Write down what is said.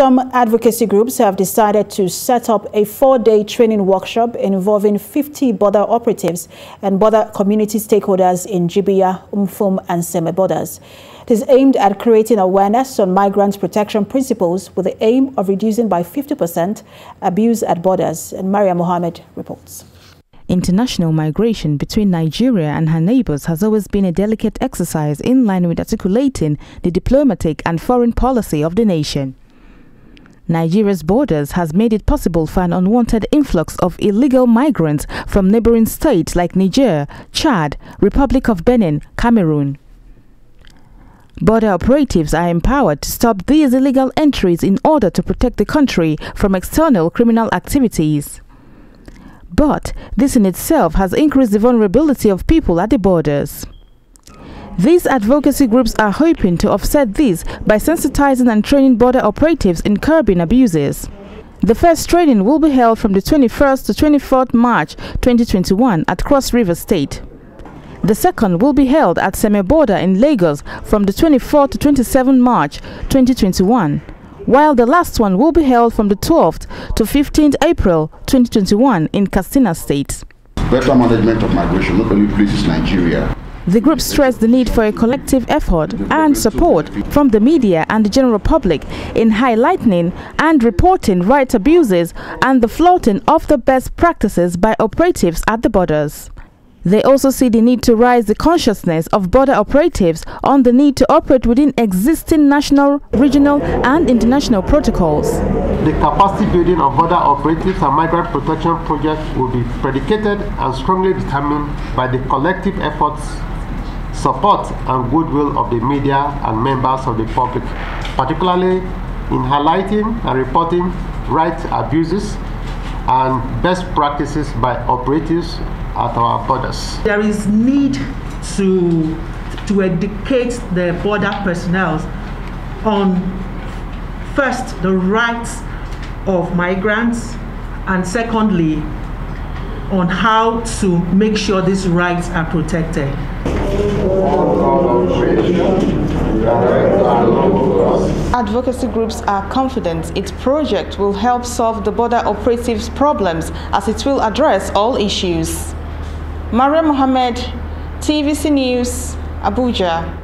Some advocacy groups have decided to set up a four-day training workshop involving 50 border operatives and border community stakeholders in Jibia, Mfum and Seme borders. It is aimed at creating awareness on migrant protection principles with the aim of reducing by 50% abuse at borders. And Maria Mohammed reports. International migration between Nigeria and her neighbors has always been a delicate exercise in line with articulating the diplomatic and foreign policy of the nation. Nigeria's borders has made it possible for an unwanted influx of illegal migrants from neighboring states like Niger, Chad, Republic of Benin, Cameroon. Border operatives are empowered to stop these illegal entries in order to protect the country from external criminal activities. But this in itself has increased the vulnerability of people at the borders. These advocacy groups are hoping to offset this by sensitizing and training border operatives in curbing abuses. The first training will be held from the 21st to 24th March 2021 at Cross River State. The second will be held at Seme Border in Lagos from the 24th to 27th March 2021 while the last one will be held from the 12th to 15th April 2021 in Katsina State. Better management of migration not only pleases Nigeria. The group stressed the need for a collective effort and support from the media and the general public in highlighting and reporting rights abuses and the flouting of the best practices by operatives at the borders. They also see the need to raise the consciousness of border operatives on the need to operate within existing national, regional and international protocols. The capacity building of border operatives and migrant protection projects will be predicated and strongly determined by the collective efforts, support and goodwill of the media and members of the public, particularly in highlighting and reporting right abuses and best practices by operatives at our borders. There is need to, to educate the border personnel on first the rights of migrants and secondly on how to make sure these rights are protected. Advocacy groups are confident its project will help solve the border operatives' problems as it will address all issues. Maria Mohammed, TVC News, Abuja.